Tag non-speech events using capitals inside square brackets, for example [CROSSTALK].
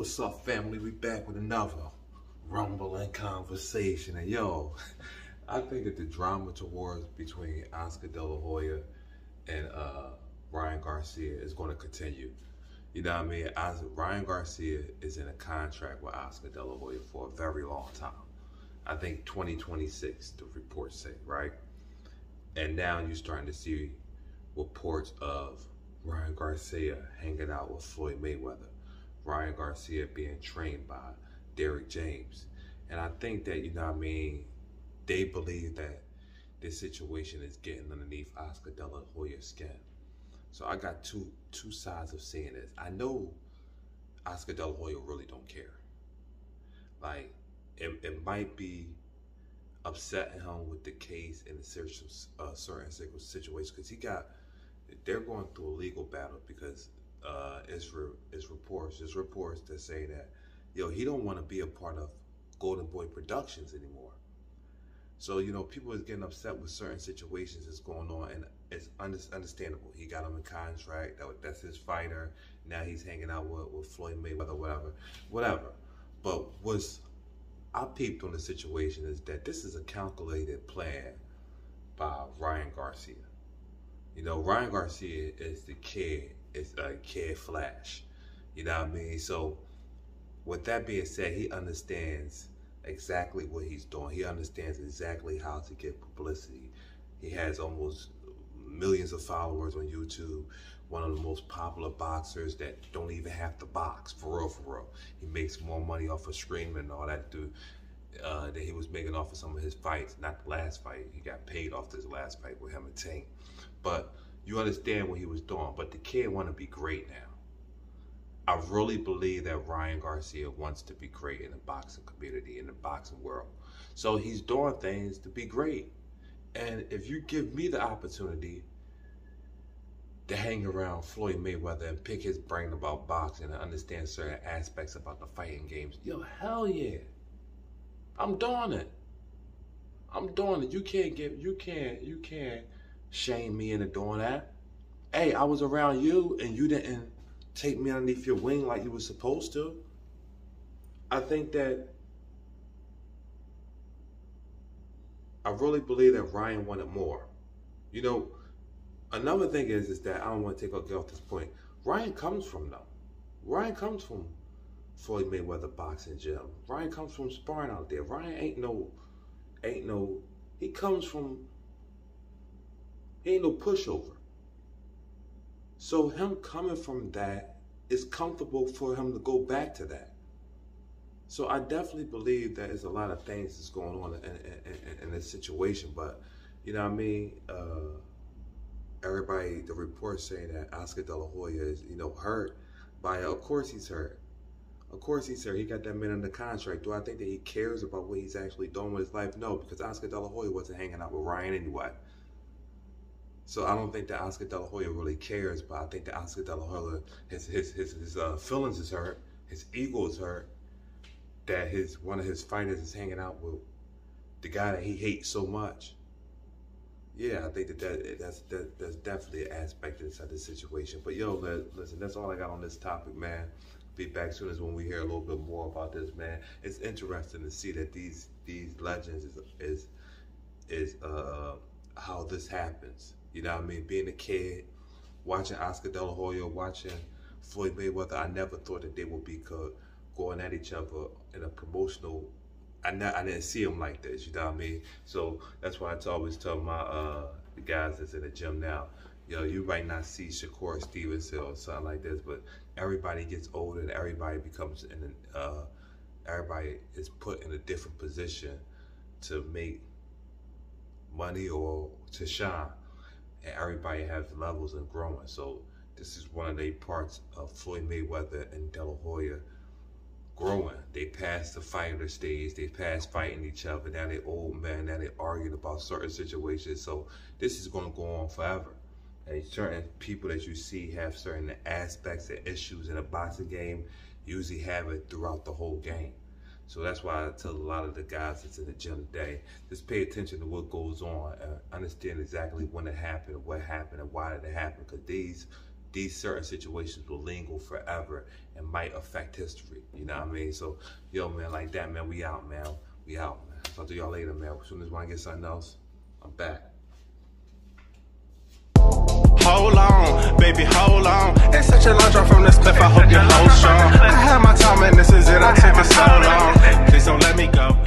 What's up, family? We back with another rumbling conversation. And yo, [LAUGHS] I think that the drama towards between Oscar De La Hoya and uh, Ryan Garcia is going to continue. You know what I mean? As Ryan Garcia is in a contract with Oscar De La Hoya for a very long time. I think 2026, the reports say, right? And now you're starting to see reports of Ryan Garcia hanging out with Floyd Mayweather. Ryan Garcia being trained by Derrick James. And I think that, you know I mean, they believe that this situation is getting underneath Oscar De La Hoya's skin. So I got two two sides of seeing this. I know Oscar De La Hoya really don't care. Like, it, it might be upsetting him with the case and the certain, uh, certain situation because he got, they're going through a legal battle because uh, is, re- is reports, there's reports that say that, yo, he don't want to be a part of Golden Boy Productions anymore. So, you know, people is getting upset with certain situations that's going on, and it's understandable. He got him a contract, that, that's his fighter. Now he's hanging out with, with Floyd Mayweather, whatever, whatever. But what's I peeped on the situation is that this is a calculated plan by Ryan Garcia. You know, Ryan Garcia is the kid is a kid flash. You know what I mean? So with that being said, he understands exactly what he's doing. He understands exactly how to get publicity. He has almost millions of followers on YouTube. One of the most popular boxers that don't even have to box, for real, for real. He makes more money off of streaming and all that dude uh, that he was making off of some of his fights. Not the last fight. He got paid off this last fight with him and Tank. But you understand what he was doing. But the kid want to be great now. I really believe that Ryan Garcia wants to be great in the boxing community, in the boxing world. So he's doing things to be great. And if you give me the opportunity to hang around Floyd Mayweather and pick his brain about boxing and understand certain aspects about the fighting games, yo, hell yeah. I'm doing it. I'm doing it. You can't get you can't you can't shame me into doing that. Hey, I was around you and you didn't take me underneath your wing like you were supposed to. I think that I really believe that Ryan wanted more. You know, another thing is is that I don't want to take off this point. Ryan comes from though. Ryan comes from Floyd Mayweather boxing gym. Ryan comes from sparring out there. Ryan ain't no, ain't no. He comes from he ain't no pushover. So him coming from that is comfortable for him to go back to that. So I definitely believe that there's a lot of things that's going on in, in, in, in this situation. But you know what I mean? Uh, everybody, the reports saying that Oscar De La Hoya is, you know, hurt by it. Of course he's hurt. Of course he's hurt. He got that man under contract. Do I think that he cares about what he's actually doing with his life? No, because Oscar De La Hoya wasn't hanging out with Ryan anyway. So I don't think that Oscar De La Hoya really cares, but I think that Oscar De La Hoya, his his his, his uh, feelings is hurt, his ego is hurt, that his one of his fighters is hanging out with the guy that he hates so much. Yeah, I think that, that that's that, that's definitely an aspect of this situation. But yo, listen, that's all I got on this topic, man. Be back soon as when we hear a little bit more about this, man. It's interesting to see that these these legends is is is uh how this happens you know what I mean? Being a kid, watching Oscar De La Hoya, watching Floyd Mayweather, I never thought that they would be going at each other in a promotional. I, I didn't see them like this, you know what I mean? So that's why I always tell my uh, the guys that's in the gym now, yo, you might not see Shakur Stevenson or something like this, but everybody gets older and everybody becomes in an, uh, everybody is put in a different position to make money or to shine and everybody has levels and growing. So this is one of the parts of Floyd Mayweather and De La Hoya growing. They passed the fighter stage. They passed fighting each other. Now they old men. Now they arguing about certain situations. So this is going to go on forever. And certain people that you see have certain aspects and issues in a boxing game usually have it throughout the whole game. So that's why I tell a lot of the guys that's in the gym today, just pay attention to what goes on and understand exactly when it happened, what happened, and why did it happen. Because these these certain situations will linger forever and might affect history. You know what I mean? So, yo, man, like that, man, we out, man. We out, man. Talk to y'all later, man. As soon as I get something else, I'm back. Hold on, baby, hold on. They such a long drop from this cliff, I hope you hold strong. I had my time and this is it, I took it so long. Please don't let me go.